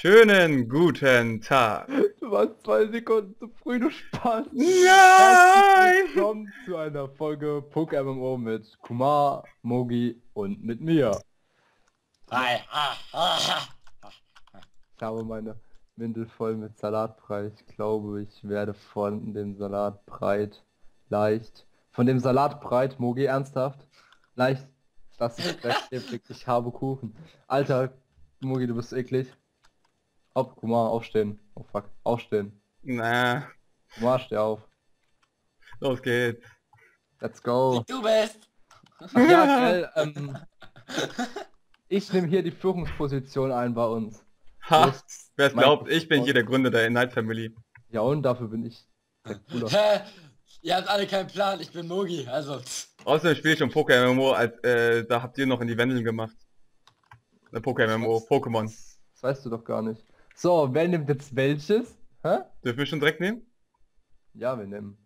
Schönen guten Tag. Du warst zwei Sekunden zu früh, du Spaß. Nein! Willkommen zu einer Folge Poke-MMO mit Kumar, Mogi und mit mir. Hi, ah, ah, Ich habe meine Windel voll mit Salatbrei. Ich glaube, ich werde von dem Salatbreit leicht. Von dem Salatbreit, Mogi, ernsthaft? Leicht. Das ist eklig. Ich habe Kuchen. Alter, Mogi, du bist eklig. Hopp, Kumar, aufstehen. Oh fuck, aufstehen. Na, Kumar, steh auf. los geht's. Let's go. du bist. Ja, gell, ähm, ich nehme hier die Führungsposition ein bei uns. Ha, wer glaubt, ich bin hier der Gründer der Night Family. Ja, und dafür bin ich der. Hä? Ihr habt alle keinen Plan, ich bin Mogi, also. Außerdem spiele ich schon Poké-MMO, als, äh, da habt ihr noch in die Wendeln gemacht. Eine Poké-MMO, Pokémon. Das weißt du doch gar nicht. So, wer nimmt jetzt welches? Hä? Dürfen wir schon direkt nehmen? Ja, wir nehmen.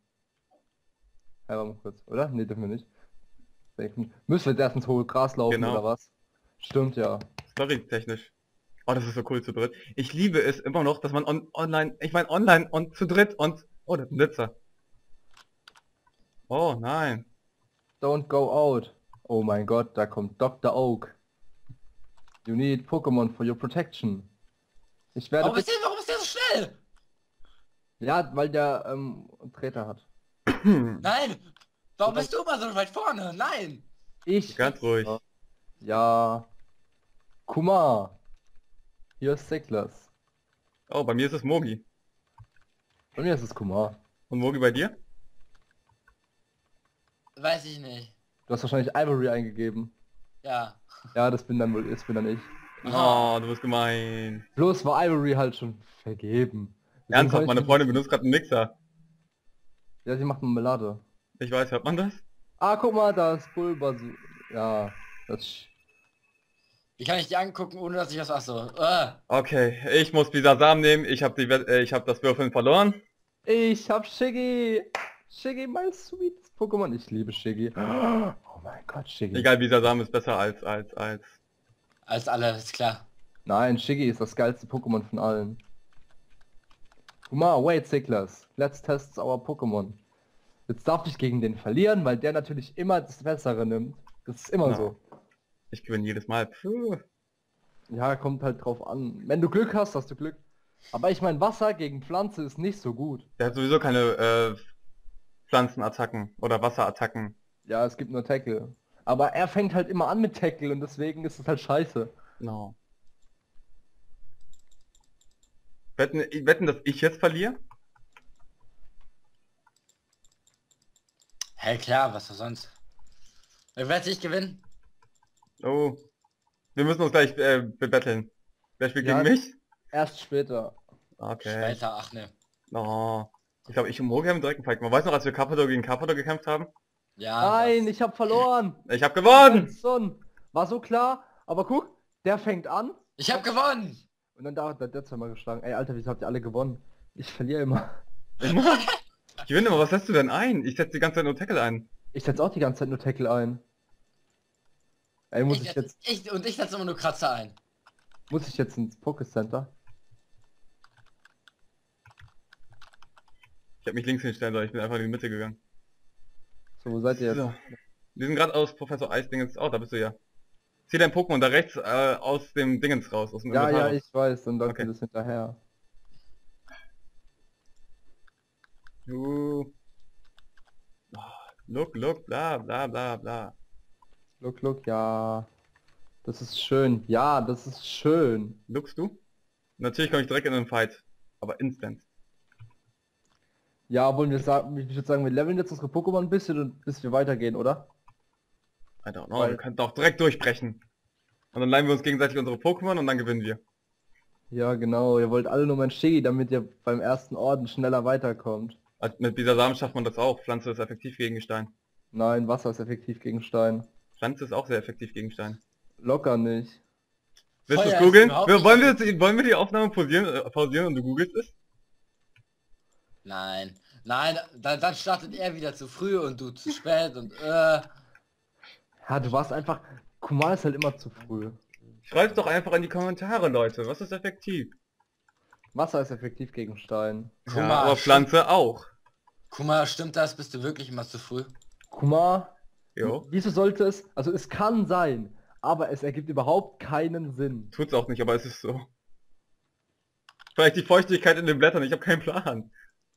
Ja, warte mal kurz, oder? Nee, dürfen wir nicht. Denken- Müssen wir jetzt erst ins hohe Gras laufen Genau. oder was? Stimmt ja. Story-technisch. Oh, das ist so cool zu dritt. Ich liebe es immer noch, dass man on online, ich meine online und zu dritt und... Oh, das ist ein Blitzer. Oh, nein. Don't go out. Oh mein Gott, da kommt Dr. Oak. You need Pokémon for your protection. Ich werde... Warum ist der, warum ist der so schnell? Ja, weil der ähm, Treter hat. Nein! Warum bist du immer so weit vorne? Nein! Ich. Ganz ruhig. Ja. Kumar. Hier ist Seklas. Oh, bei mir ist es Mogi. Bei mir ist es Kumar. Und Mogi bei dir? Weiß ich nicht. Du hast wahrscheinlich Ivory eingegeben. Ja. Ja, das bin dann wohl, das bin dann ich. Oh, du bist gemein. Bloß war Ivory halt schon vergeben. Deswegen Ernsthaft, ich meine nicht- Freundin benutzt gerade einen Mixer. Ja, sie macht Marmelade. Ich weiß, hört man das? Ah, guck mal, da ist Pulver. Ja, das... Wie kann ich die angucken, ohne dass ich was... Achso. Äh. Okay, ich muss Bisasam nehmen. Ich habe äh, ich habe das Würfeln verloren. Ich hab Shiggy. Shiggy, mein sweetes Pokémon. Ich liebe Shiggy. Oh mein Gott, Shiggy. Egal, Bisasam ist besser als als als. Als alle, ist klar. Nein, Shiggy ist das geilste Pokémon von allen. Kumar, wait, Sicklas. Let's test our Pokémon. Jetzt darf ich gegen den verlieren, weil der natürlich immer das Bessere nimmt. Das ist immer Ja. so. Ich gewinne jedes Mal. Puh. Ja, kommt halt drauf an. Wenn du Glück hast, hast du Glück. Aber ich meine, Wasser gegen Pflanze ist nicht so gut. Der hat sowieso keine äh, Pflanzenattacken oder Wasserattacken. Ja, es gibt nur Tackle. Aber er fängt halt immer an mit Tackle und deswegen ist es halt scheiße. Genau. Wetten, wetten, dass ich jetzt verliere? Hey, klar, was sonst? Ich werde ich gewinnen. Oh. Wir müssen uns gleich äh, bebetteln. Wer spielt Ja. gegen mich? Erst später. Okay. Später, ach ne. Oh. Ich glaube, ich und Mogi haben direkt einen Fight gemacht. Weißt du noch, als wir Carpador gegen Carpador gekämpft haben? Ja. Nein, ich hab verloren. Ich habe gewonnen! Son. War so klar. Aber guck, der fängt an Ich hab gewonnen! und dann da, da der zweimal geschlagen. Ey, Alter, wieso habt ihr alle gewonnen? Ich verliere immer. Immer? Ich gewinne immer, was setzt du denn ein? Ich setze die ganze Zeit nur Tackle ein. Ich setze auch die ganze Zeit nur Tackle ein. Ey, muss ich, Ich, jetzt, ich, und ich setze immer nur Kratzer ein. muss ich jetzt ins Pokécenter? Ich habe mich links hinstellen sollen, ich bin einfach in die Mitte gegangen. So, wo seid ihr jetzt? So. Wir sind gerade aus Professor Eisdingens. Oh, da bist du ja. Zieh dein Pokémon da rechts äh, aus dem Dingens raus, aus dem Ja, Inventar ja, raus. ich weiß, dann läuft Okay. das hinterher. Uh. Oh, Look, look, bla bla bla bla. Look, look, ja. Das ist schön. Ja, das ist schön. Lookst du? Natürlich komme ich direkt in einen Fight. Aber instant. Ja, wollen wir sagen, ich würde sagen, wir leveln jetzt unsere Pokémon ein bisschen und bis wir weitergehen, oder? I don't know, Weil- wir könnten auch direkt durchbrechen. Und dann leihen wir uns gegenseitig unsere Pokémon und dann gewinnen wir. Ja, genau. Ihr wollt alle nur mein Shiggy, damit ihr beim ersten Orden schneller weiterkommt. Also mit dieser Samen schafft man das auch. Pflanze ist effektiv gegen Stein. Nein, Wasser ist effektiv gegen Stein. Pflanze ist auch sehr effektiv gegen Stein. Locker nicht. Willst du Feuer es ist googeln? überhaupt Wir- nicht Wollen wir, wollen wir die Aufnahme pausieren, äh, pausieren und du googelst es? Nein. Nein, dann, dann startet er wieder zu früh und du zu spät und äh. Ja, du warst einfach... Kumar ist halt immer zu früh. Schreibt doch einfach in die Kommentare, Leute. Was ist effektiv? Wasser ist effektiv gegen Stein. Guck Ja, aber Pflanze auch. Mal, stimmt das? Bist du wirklich immer zu früh? Kuma, Jo. wieso sollte es, also es kann sein, aber es ergibt überhaupt keinen Sinn. Tut's auch nicht, aber es ist so. Vielleicht die Feuchtigkeit in den Blättern, ich habe keinen Plan.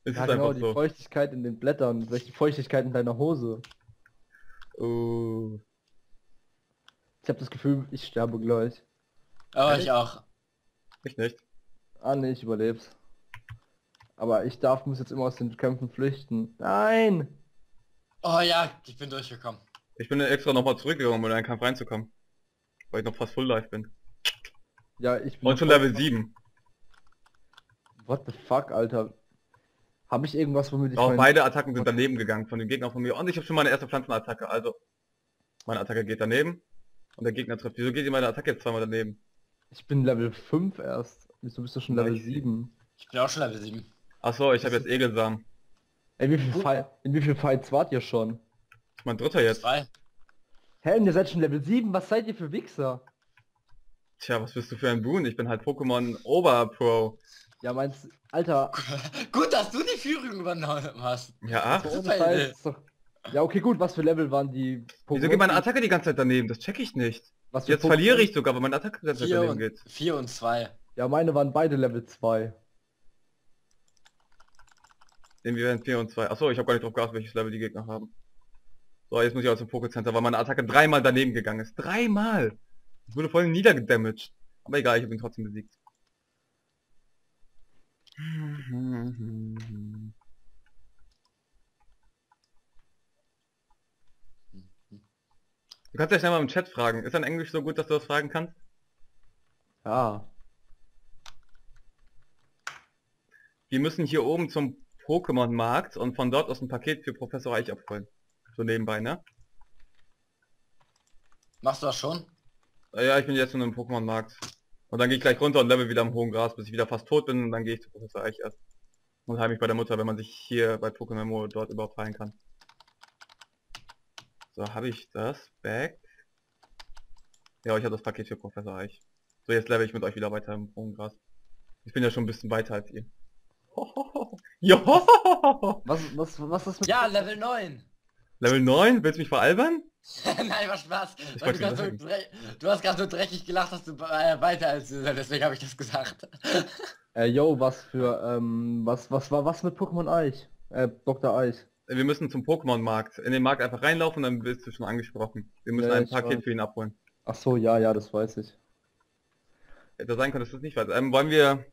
Es Ja ist genau, die so. Feuchtigkeit in den Blättern, die Feuchtigkeit in deiner Hose. Uh, Ich habe das Gefühl, ich sterbe gleich. Oh, Ehrlich? ich auch. ich nicht. Ah nee, ich überleb's. Aber ich darf, muss jetzt immer aus den Kämpfen flüchten. Nein! Oh ja, ich bin durchgekommen. Ich bin extra nochmal zurückgegangen, um in einen Kampf reinzukommen. Weil ich noch fast full life bin. Ja, ich bin... Und schon Level 7. What the fuck, Alter? Habe ich irgendwas, womit ich Auch beide Attacken sind daneben gegangen von den Gegnern von mir. Und ich habe schon meine erste Pflanzenattacke. Also, meine Attacke geht daneben. Und der Gegner trifft. Wieso geht meine Attacke jetzt zweimal daneben? Ich bin Level 5 erst. Wieso bist du schon Level Nice. 7? Ich bin auch schon Level 7. Achso, ich habe jetzt Egelsamen. Ey, wie viel Fight, in wie viel Fights wart ihr schon? Mein dritter jetzt. Zwei. Hä, ihr seid schon Level 7? Was seid ihr für Wichser? Tja, was bist du für ein Boon? Ich bin halt Pokémon Oberpro. Ja, meinst Alter, Gut, dass du die Führung übernommen hast. Ja, ach. so ohne Super Scheiß, doch... Ja, okay, gut, was für Level waren die Wieso geht meine Attacke die ganze Zeit daneben? Das check ich nicht. Was Jetzt Pokémon- verliere ich sogar, weil meine Attacke die ganze Zeit Vier daneben und, geht. vier und zwei. Ja, meine waren beide Level 2. Inwiefern 4 und 2. Achso, ich habe gar nicht drauf geachtet, welches Level die Gegner haben. So, jetzt muss ich aus dem Pokécenter, weil meine Attacke dreimal daneben gegangen ist. Dreimal! Ich wurde voll niedergedamaged. Aber egal, ich habe ihn trotzdem besiegt. Du kannst ja schnell mal im Chat fragen. Ist dein Englisch so gut, dass du das fragen kannst? Ja. Wir müssen hier oben zum Pokémon-Markt und von dort aus ein Paket für Professor Eich abholen. So nebenbei, ne? Machst du das schon? Ja, ich bin jetzt schon im Pokémon-Markt. Und dann gehe ich gleich runter und level wieder am hohen Gras, bis ich wieder fast tot bin und dann gehe ich zu Professor Eich erst. Und heim mich bei der Mutter, wenn man sich hier bei Pokémon Mo dort überhaupt heilen kann. So, habe ich das? Back. Ja, ich habe das Paket für Professor Eich. So, jetzt level ich mit euch wieder weiter im hohen Gras. Ich bin ja schon ein bisschen weiter als ihr. Ja! Was, was, was ist mit... Ja, Level 9. Level 9? Willst du mich veralbern? Nein, war Spaß. Du, so du hast gerade so dreckig gelacht, dass du äh, weiter als du deswegen habe ich das gesagt. Äh, yo, was für, ähm, was, was war was mit Pokémon Eich? Äh, Dr. Eich. Wir müssen zum Pokémon-Markt. In den Markt einfach reinlaufen, dann bist du schon angesprochen. Wir müssen Ja, ein Paket weiß. für ihn abholen. Ach so, ja, ja, das weiß ich. Hätte sein können, dass du es nicht weißt. Ähm, wollen wir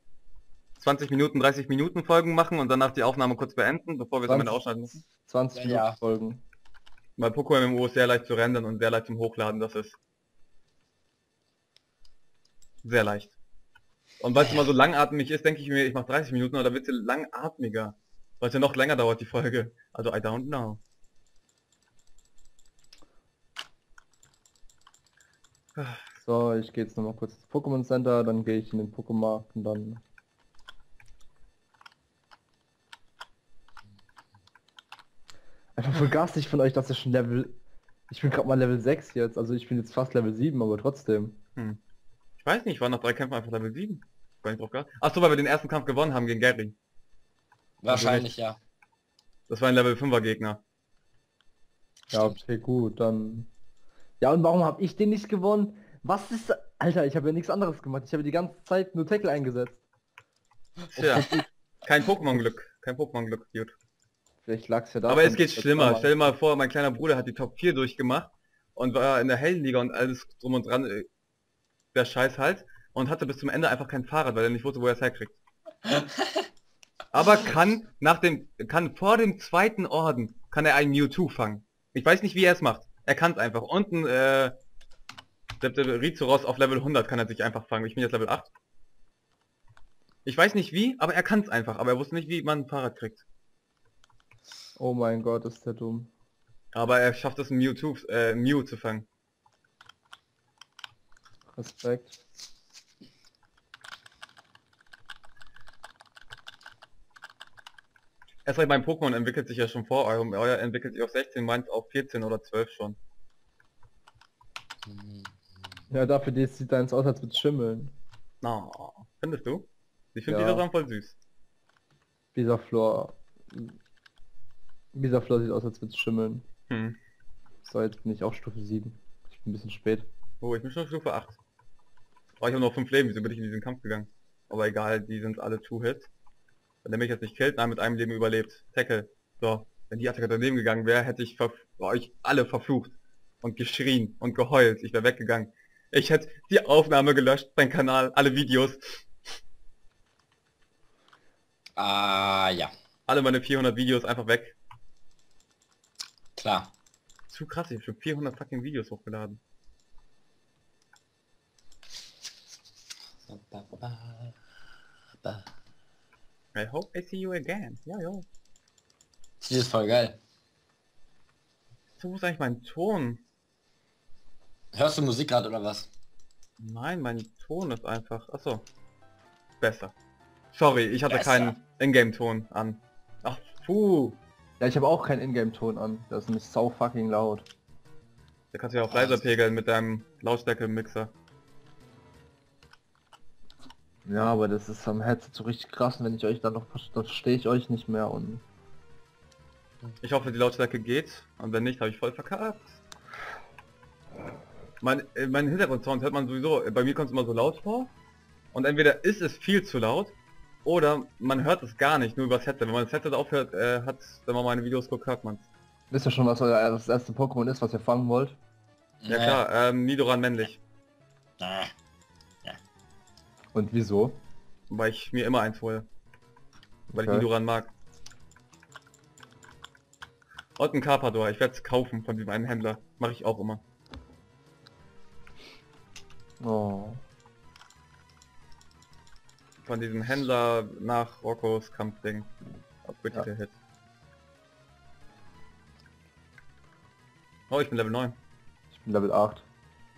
20 Minuten, 30 Minuten Folgen machen und danach die Aufnahme kurz beenden, bevor wir es am Ende 20. ausschneiden müssen? 20 Ja, Minuten ja. Folgen. Weil Pokémon MMO ist sehr leicht zu rendern und sehr leicht zum Hochladen, das ist sehr leicht. Und weil es immer so langatmig ist, denke ich mir, ich mache 30 Minuten, oder wird es langatmiger. Weil es ja noch länger dauert, die Folge. Also I don't know. So, ich gehe jetzt nochmal kurz ins Pokémon Center, dann gehe ich in den Pokémon und dann... Einfach voll garstig von euch, dass ihr schon Level... Ich bin gerade mal Level 6 jetzt, also ich bin jetzt fast Level 7, aber trotzdem. Hm. Ich weiß nicht, ich war nach drei Kämpfen einfach Level 7. Gar nicht drauf. Achso, weil wir den ersten Kampf gewonnen haben gegen Gary. Wahrscheinlich ja. Das war ein Level 5er Gegner. Ja, okay, gut, dann... Ja, und warum habe ich den nicht gewonnen? Was ist... Alter, ich habe ja nichts anderes gemacht. Ich habe die ganze Zeit nur Tackle eingesetzt. Tja, kein Pokémon-Glück. Kein Pokémon-Glück, gut. Vielleicht lag es ja da. Aber es geht schlimmer. Stell dir mal vor, mein kleiner Bruder hat die Top 4 durchgemacht und war in der Heldenliga und alles drum und dran. äh, Der Scheiß halt. Und hatte bis zum Ende einfach kein Fahrrad, weil er nicht wusste, wo er es herkriegt. Aber kann nach dem, kann vor dem zweiten Orden, kann er einen Mewtwo fangen. Ich weiß nicht, wie er es macht. Er kann es einfach. Unten, äh, der, der Rizoros auf Level 100 kann er sich einfach fangen. Ich bin jetzt Level 8. Ich weiß nicht wie, aber er kann es einfach. Aber er wusste nicht, wie man ein Fahrrad kriegt. Oh mein Gott, ist der dumm. Aber er schafft es, Mewtwo, äh, Mew zu fangen. Respekt. Erst recht, mein Pokémon entwickelt sich ja schon vor eurem. Euer entwickelt sich auf 16, meins auf 14 oder 12 schon. Ja, dafür die sieht deins aus, als würde schimmeln. Na, findest du? Ich finde Ja. dieser Song voll süß. Dieser Flor. Dieser Flor sieht aus, als würde schimmeln. Hm. So, jetzt bin ich auf Stufe 7. Ich bin ein bisschen spät. Oh, ich bin schon Stufe 8. Oh, ich habe noch 5 Leben, wieso bin ich in diesen Kampf gegangen? Aber egal, die sind alle Two-Hit. Wenn der mich jetzt nicht killt, nein, mit einem Leben überlebt. Tackle. So, wenn die Attacke daneben gegangen wäre, hätte ich euch alle verflucht. Und geschrien und geheult. Ich wäre weggegangen. Ich hätte die Aufnahme gelöscht, mein Kanal, alle Videos, Ah, ja. alle meine 400 Videos einfach weg. Klar. Zu krass, ich habe schon 400 fucking Videos hochgeladen. I hope I see you again. Ja, ja. Das ist voll geil. So, wo ist eigentlich mein Ton? Hörst du Musik gerade oder was? Nein, mein Ton ist einfach... Achso. Besser. Sorry, ich hatte Besser. keinen Ingame-Ton an. Ach, puh. Ja, ich habe auch keinen Ingame-Ton an. Das ist nämlich sau fucking laut. Da kannst du ja auch leiser pegeln mit deinem Lautstärke-Mixer. Ja, aber das ist am Headset so richtig krass, und wenn ich euch dann noch verstehe ich euch nicht mehr und Ich hoffe, die Lautstärke geht. Und wenn nicht, habe ich voll verkackt. Mein, äh, mein Hintergrundsound hört man sowieso, bei mir kommt es immer so laut vor. Und entweder ist es viel zu laut, oder man hört es gar nicht, nur über das Headset. Wenn man das Headset aufhört, äh, hat, wenn man meine Videos guckt, hört man wisst ihr schon, was euer das erste Pokémon ist, was ihr fangen wollt? Ja klar, ähm, Nidoran männlich. Äh, Und wieso? Weil ich mir immer eins hole. Weil ich Okay. Nidoran mag. Und ein Carpador, ich werde es kaufen von dem einen Händler. Mache ich auch immer. Oh. Von diesem Händler nach Roccos Kampfding. Upgrade Ja. Hit. Oh, ich bin Level 9. Ich bin Level 8.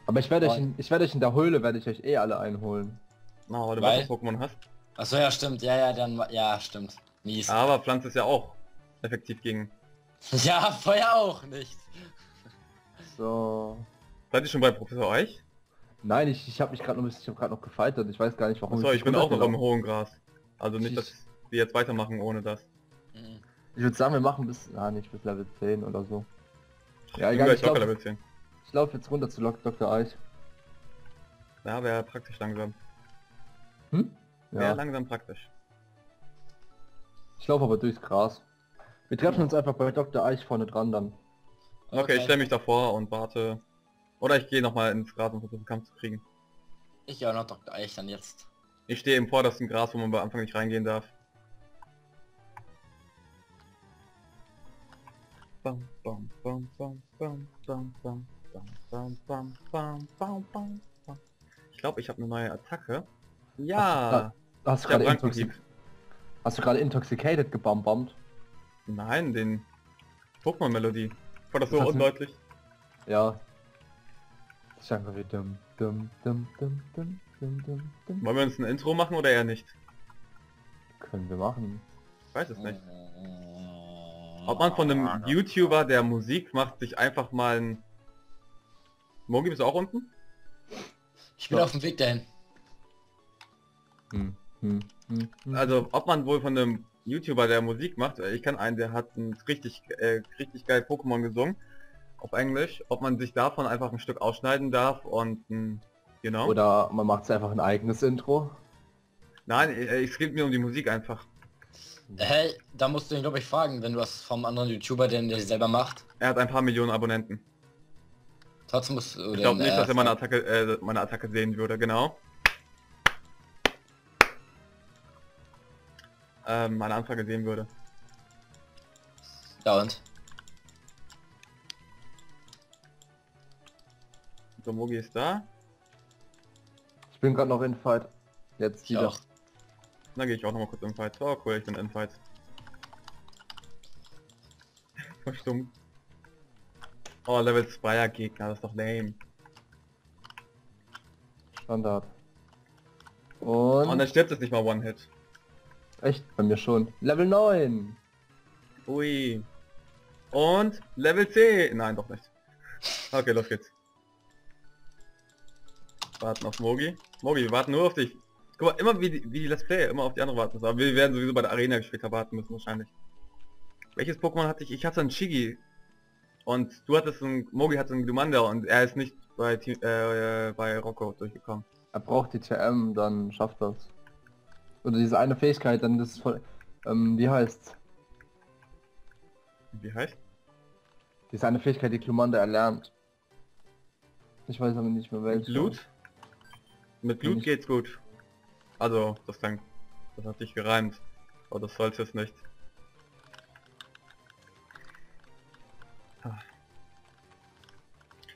Aber ich werde euch, in, ich werde euch in der Höhle, werde ich euch eh alle einholen. Na, weil du Weil? Pokémon hast. Achso, ja, stimmt. Ja, ja, dann, ja, stimmt. Mies. Aber Pflanze ist ja auch effektiv gegen. Ja, Feuer auch nicht. So. Seid ihr schon bei Professor Eich? Nein, ich, ich habe mich gerade noch, ich habe gerade noch gefeitet. Ich weiß gar nicht, warum. Achso, ich bin auch noch im hohen Gras. Also nicht, dass wir jetzt weitermachen ohne das. Ich würde sagen, wir machen bis, ah, nicht bis Level 10 oder so. Ja, Ich egal. Ich glaube, Level 10. ich laufe jetzt runter zu Lok- Dr. Eich. Ja, wäre praktisch langsam. Hm? Wäre Ja. langsam praktisch. Ich laufe aber durchs Gras. Wir treffen uns einfach bei Dr. Eich vorne dran dann. Okay, ich stelle mich davor und warte. Oder ich gehe nochmal ins Gras und versuche den Kampf zu kriegen. Ich auch noch Dr. Eich dann jetzt. Ich stehe im vordersten Gras, wo man bei Anfang nicht reingehen darf. Bam, bam, bam, bam, bam, bam, bam, bam, bam, bam, bam, bam, bam. Ich glaube, ich habe eine neue Attacke. Ja, Hast du ich habe gerade Hast du gerade Intoxicated gebambammt? Nein, den Pokémon-Melodie. War das so hast du- undeutlich? Ja. Ich sag mal wie dumm, dumm, dumm, dumm, dumm, dumm, dumm, dumm. Wollen wir uns ein Intro machen oder eher nicht? Können wir machen. Ich weiß es nicht. Äh, Ob man von einem YouTuber, der Musik macht, sich einfach mal ein... Mogi, bist du auch unten? Ich bin Ja. auf dem Weg dahin. Hm, hm, hm, hm. Also, ob man wohl von einem YouTuber, der Musik macht, äh, ich kann einen, der hat ein richtig, äh, richtig geil Pokémon gesungen, auf Englisch, ob man sich davon einfach ein Stück ausschneiden darf und, ein, genau. Oder man macht einfach ein eigenes Intro. Nein, äh, es geht mir um die Musik einfach. Hey, da musst du ihn glaube ich fragen, wenn du was vom anderen YouTuber, den der selber macht. Er hat ein paar Millionen Abonnenten. Trotzdem musst du Ich glaube nicht, äh, dass er meine Attacke, äh, meine Attacke sehen würde, genau. Ähm, meine Anfrage sehen würde. Ja und? So, Mogi ist da. Ich bin gerade noch in Fight. Jetzt Ich wieder. auch. Dann gehe ich auch noch mal kurz in Fight. Oh cool, ich bin in Fight. Verstummt. Oh, Level 2er Gegner, das ist doch lame. Standard. Und Und dann stirbt es nicht mal One-Hit. echt bei mir schon. Level 9. Ui. Und Level 10. Nein, doch nicht. Okay, los geht's. Warten auf Mogi. Mogi, wir warten nur auf dich. Guck mal, immer wie die, wie die Let's Player, immer auf die andere warten. Aber wir werden sowieso bei der Arena später warten müssen wahrscheinlich. Welches Pokémon hatte ich? Ich hatte einen Shigi. Und du hattest einen, Mogi hatte einen Glumanda und er ist nicht bei, Team- äh, bei Rocco durchgekommen. Er braucht die TM, dann schafft das. Oder diese eine Fähigkeit, dann das ist voll. Ähm, wie heißt's? Wie heißt? Diese eine Fähigkeit, die Klumanda erlernt. Ich weiß aber nicht mehr welche. Blut? Mit Blut geht's gut. Also, das dann, das hat sich gereimt. Aber das sollte es nicht.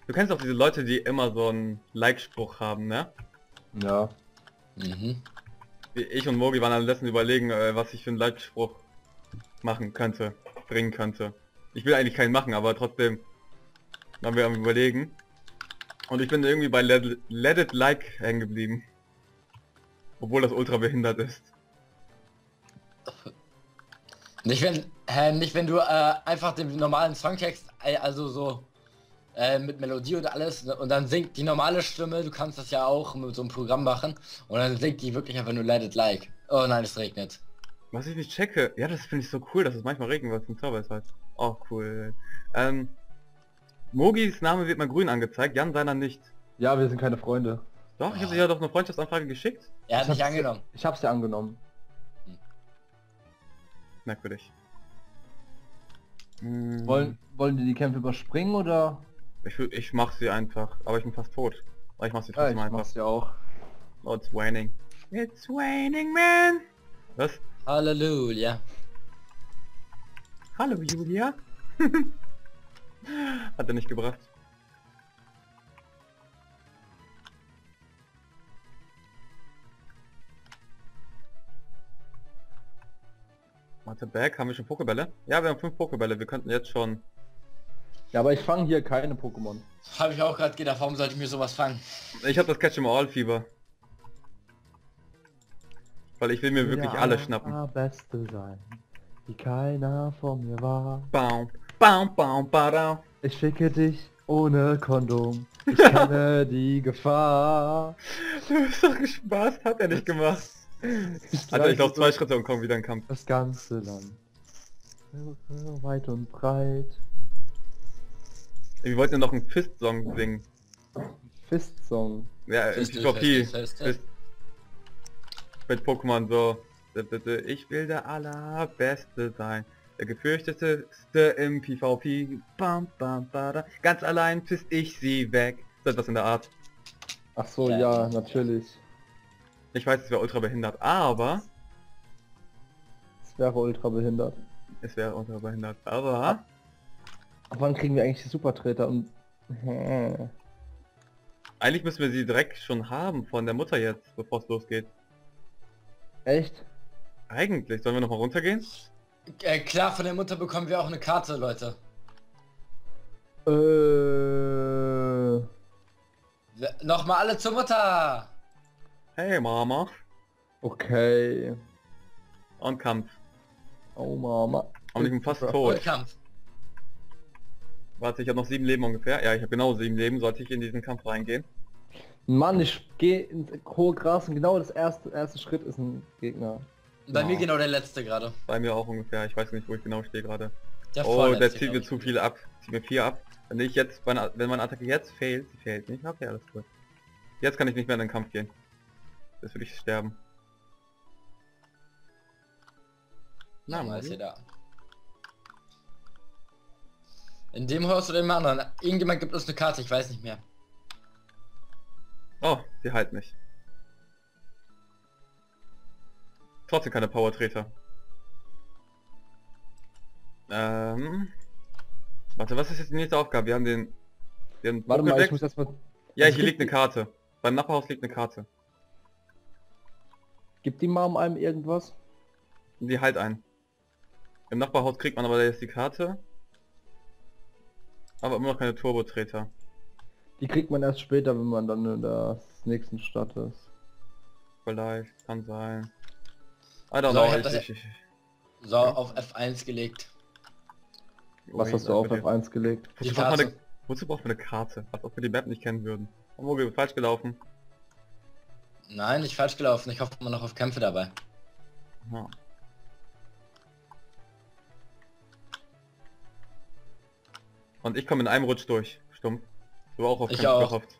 Du kennst auch diese Leute, die immer so einen Like-Spruch haben, ne? Ja. Mhm. Ich und Mogi waren am letzten überlegen, äh, was ich für einen Like-Spruch machen könnte, bringen könnte. Ich will eigentlich keinen machen, aber trotzdem waren wir am überlegen. Und ich bin irgendwie bei Let, Let It Like hängen geblieben. Obwohl das ultra behindert ist. Nicht wenn, äh, nicht wenn du äh, einfach den normalen Songtext, äh, also so äh, mit Melodie und alles, ne, und dann singt die normale Stimme, du kannst das ja auch mit so einem Programm machen, und dann singt die wirklich einfach nur Let It Like. Oh nein, es regnet. Was ich nicht checke, ja das finde ich so cool, dass es manchmal regnet, was ein Zauber ist halt. Oh cool. Ähm, Mogis Name wird mal grün angezeigt, Jan seiner nicht. Ja, wir sind keine Freunde. Doch, ich habe dir ja doch eine Freundschaftsanfrage geschickt. Er hat Ich nicht angenommen. Ich hab's ja angenommen. Merkwürdig. Hm, Wollen, wollen die die Kämpfe überspringen oder? Ich, ich mach sie einfach, aber ich bin fast tot. Aber ich mach sie Ja, ich trotzdem einfach. mach's ja auch. Oh, it's raining. It's raining, man! Was? Halleluja. Hallo, Julia? Hat er nicht gebracht. Warte, back, haben wir schon Pokebälle? Ja, wir haben fünf Pokebälle, wir könnten jetzt schon... Ja, aber ich fange hier keine Pokémon. Habe ich auch gerade gedacht, warum sollte ich mir sowas fangen? Ich habe das Catch 'em All Fieber. Weil ich will mir wirklich alle schnappen. Beste sein, wie keiner vor mir war. Baum, baum, baum, badau. Ich schicke dich ohne Kondom. Ich kenne die Gefahr. Du bist doch Spaß, hat er nicht gemacht. Alter, ich glaube zwei Schritte und komm wieder in Kampf. Das ganze Land. Weit und breit. Wir wollten ja noch einen Fist-Song singen. Fist-Song. Ja, Fist. Fist. Mit Pokémon so. Ich will der allerbeste sein. Der gefürchtetste im PvP. Bam, bam, bada. Ganz allein fist ich sie weg. So etwas in der Art. Ach so, Ja. ja, natürlich. Ich weiß, es wäre ultra behindert, aber Es wäre ultra behindert. es wäre ultra behindert. Aber Ab wann kriegen wir eigentlich die Supertreter und... Hm. eigentlich müssen wir sie direkt schon haben von der Mutter jetzt, bevor es losgeht. Echt? Eigentlich, sollen wir noch mal runtergehen? Äh, klar, von der Mutter bekommen wir auch eine Karte, Leute. Äh... Nochmal alle zur Mutter! Hey Mama. Okay. Und Kampf. Oh Mama. Und ich bin fast tot. Und Kampf. Warte, ich habe noch sieben Leben ungefähr. Ja, ich habe genau sieben Leben. Sollte ich in diesen Kampf reingehen? Mann, ich gehe ins hohe Gras und genau das erste, erste Schritt ist ein Gegner. Bei mir genau der letzte gerade. Bei mir auch ungefähr. Ich weiß nicht, wo ich genau stehe gerade. Oh, der zieht mir zu viel ab. Zieht mir vier ab. Wenn ich jetzt, wenn meine Attacke jetzt fehlt, sie fehlt nicht. Okay, alles gut. Jetzt kann ich nicht mehr in den Kampf gehen. Jetzt würde ich sterben. Na, mal ist er da. In dem Haus oder im anderen. Irgendjemand gibt uns eine Karte, ich weiß nicht mehr. Oh, sie halt nicht. Trotzdem keine Power-Treter. Ähm... Warte, was ist jetzt die nächste Aufgabe? Wir haben den... Wir haben Warte mal, ich Pokédex. muss erstmal... Ja, es hier liegt eine Karte. Beim Nachbarhaus liegt eine Karte. Gibt die Mom einem irgendwas? Die halt ein. Im Nachbarhaus kriegt man aber jetzt die Karte. Aber immer noch keine Turbo-Treter. Die kriegt man erst später, wenn man dann in der nächsten Stadt ist. Vielleicht, kann sein. I don't So, ich know. das- ich, ich, So, auf F1 gelegt. Was hast du auf F1 gelegt? Wozu Die braucht, man eine, Karte. wozu braucht man eine Karte? Als ob wir die Map nicht kennen würden. Oh, wir falsch gelaufen. Nein, nicht falsch gelaufen. Ich hoffe immer noch auf Kämpfe dabei. Ja. Und ich komme in einem Rutsch durch. Stumpf. Du auch auf Ich Kämpfe auch. gehofft.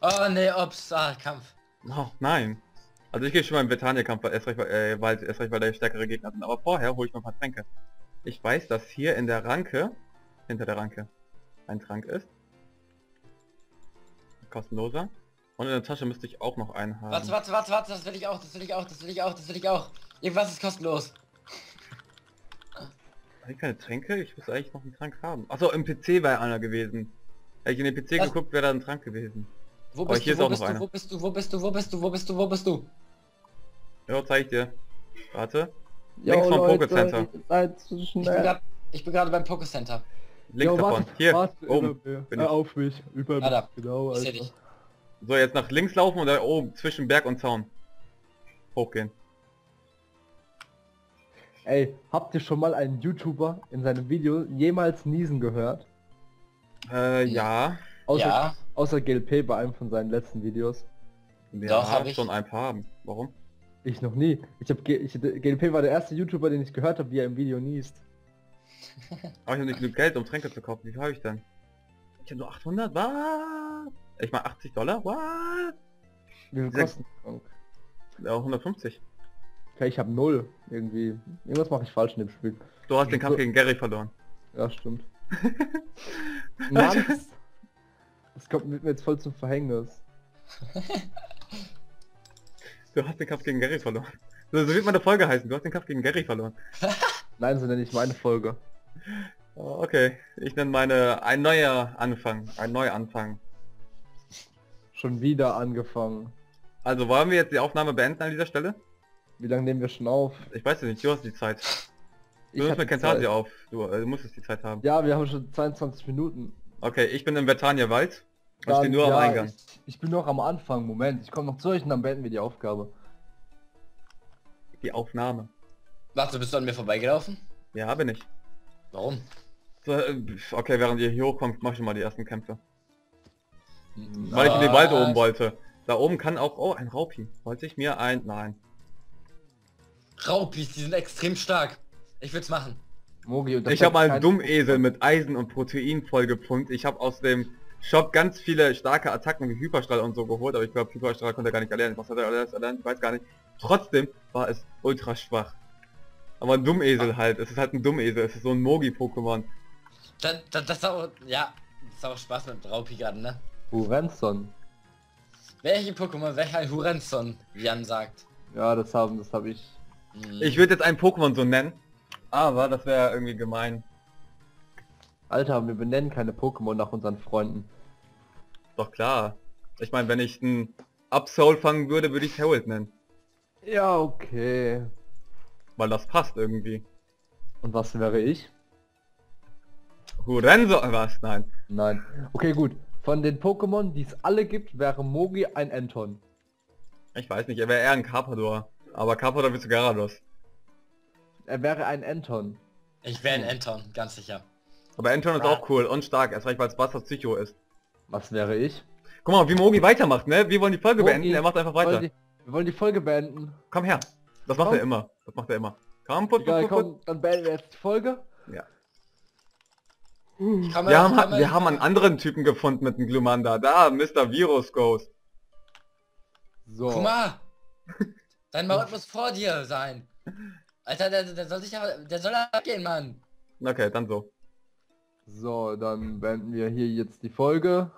Oh nee, ups, ah, Kampf. Oh, nein. Also ich gehe schon mal im recht, weil- äh, weil, erst recht, weil da stärkere Gegner sind. Aber vorher hole ich noch ein paar Tränke. Ich weiß, dass hier in der Ranke, hinter der Ranke, ein Trank ist. Kostenloser. Und in der Tasche müsste ich auch noch einen haben. Warte, warte, warte, warte, das will ich auch, das will ich auch, das will ich auch, das will ich auch. Irgendwas ist kostenlos. Habe ich keine Tränke? Ich muss eigentlich noch einen Trank haben. Achso, im PC wäre einer gewesen. Hätte ich in den PC Was? geguckt, wäre da ein Trank gewesen. Wo Aber bist hier du, ist wo auch bist noch du, einer. wo bist du, wo bist du, wo bist du, wo bist du, wo bist du, wo bist du? Ja, zeig ich dir. Warte. Jo, Links vom Leute, Pokécenter. seid Ich bin schnell. gerade, ich bin gerade beim Pokécenter. Links Jo, davon. warte, Hier, warte, oben. bin ich. auf mich, über mich. Ah. Genau, Ich Alter. dich. So, jetzt nach links laufen und da oben zwischen Berg und Zaun. Hochgehen. Ey, habt ihr schon mal einen YouTuber in seinem Video jemals niesen gehört? Äh, ja. Außer, Ja, außer GLP bei einem von seinen letzten Videos. Ja, Doch, hab ich. schon ein paar haben. Warum? Ich noch nie. Ich hab G ich, GLP war der erste YouTuber, den ich gehört habe, wie er im Video niest. Aber ich habe nicht genug Geld, um Tränke zu kaufen. Wie viel habe ich denn? Ich habe nur 800? Was? Ich mal 80 Dollar? Was? Wie viel Sechs- kosten? Ja, 150. Okay, ich habe null irgendwie. Irgendwas mache ich falsch in dem Spiel. Du hast den Kampf So- gegen Gary verloren. Ja, stimmt. Mann! Das kommt mit mir jetzt voll zum Verhängnis. Du hast den Kampf gegen Gary verloren. So, so wird meine Folge heißen. Du hast den Kampf gegen Gary verloren. Nein, so nenne ich meine Folge. Oh, okay. Ich nenne meine ein neuer Anfang. Ein Neuanfang. Schon wieder angefangen. Also wollen wir jetzt die Aufnahme beenden an dieser Stelle? Wie lange nehmen wir schon auf? Ich weiß es nicht, du hast die Zeit. Du nimmst die Camtasia Zeit. auf. Du, äh, musstest die Zeit haben. Ja, wir haben schon 22 Minuten. Okay, ich bin im Betania Wald. Dann- stehe nur ja, am Eingang. Ich, ich bin noch am Anfang. Moment, ich komme noch zu euch und dann beenden wir die Aufgabe. Die Aufnahme. warte, bist du an mir vorbeigelaufen? Ja, bin ich. Warum? So, äh, okay, während ihr hier hochkommt, mach ich schon mal die ersten Kämpfe. Weil ich in den? Wald oben wollte. Da oben kann auch... Oh, ein Raupi. Wollte ich mir ein... Nein. Raupis, die sind extrem stark. Ich will's machen. Mogi, Ich habe mal einen Dummesel mit Eisen und Protein vollgepumpt. Ich habe aus dem Shop ganz viele starke Attacken wie Hyperstrahl und so geholt, aber ich glaube Hyperstrahl konnte er gar nicht erlernen. Was hat er alles erlernt? Ich weiß gar nicht. Trotzdem war es ultra schwach. Aber ein Dummesel halt. Es ist halt ein Dummesel. Es ist so ein Mogi-Pokémon. Das, das, das ist auch, ja, das ist auch Spaß mit Raupi gerade, ne? Urenson. Welche Pokémon, welcher Hurenson, wie Jan sagt. Ja, das haben, das habe ich. Hm. Ich würde jetzt ein Pokémon so nennen. Aber das wäre irgendwie gemein. Alter, wir benennen keine Pokémon nach unseren Freunden. Doch klar. Ich meine, wenn ich einen Upsoul fangen würde, würde ich Harold nennen. Ja, okay. Weil das passt irgendwie. Und was wäre ich? Hurenso... Was? Nein. Nein. Okay, gut. Von den Pokémon, die es alle gibt, wäre Mogi ein Anton. Ich weiß nicht. Er wäre eher ein Carpador. Aber Carpador bist du Gyarados. Er wäre ein Anton. Ich wäre ein Anton, ganz sicher. Aber Anton ist auch cool und stark, erst recht, weil es Buster Psycho ist. Was wäre ich? Guck mal, wie Mogi weitermacht, ne? Wir wollen die Folge Mogi, beenden, er macht einfach Wir wollen weiter. die, wir wollen die Folge beenden. Komm her. Das macht Komm. er immer. Das macht er immer. Komm, put, Egal, put, put, komm, dann beenden wir jetzt die Folge. Ja. Wir haben, wir haben einen anderen Typen gefunden mit dem Glumanda. Da, Mr. Virus Ghost. So. Guck mal! Dein Maul muss vor dir sein. Alter, der, der soll sich aber, der soll abgehen, Mann. Okay, dann so. So, dann beenden wir hier jetzt die Folge.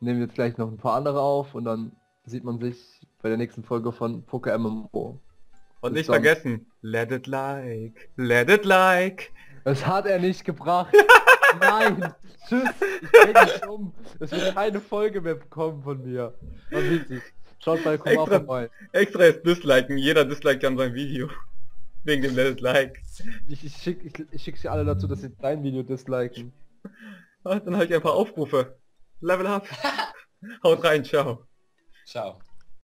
Nehmen jetzt gleich noch ein paar andere auf und dann sieht man sich bei der nächsten Folge von Poké MMO. Und Bis nicht dann. vergessen, let it like, let it like. Es hat er nicht gebracht. Nein. Tschüss. Ich bring dich um. Es wird keine Folge mehr bekommen von mir. Man sieht sich. Schaut bei Kumar Extra- vorbei. Extra ist disliken, jeder disliked an sein Video. Wegen dem let it like. Ich, ich schicke ich, ich schick sie alle dazu, dass sie dein Video disliken. Ah, Dann habe ich ein paar Aufrufe. Level up. Haut rein, ciao. Ciao.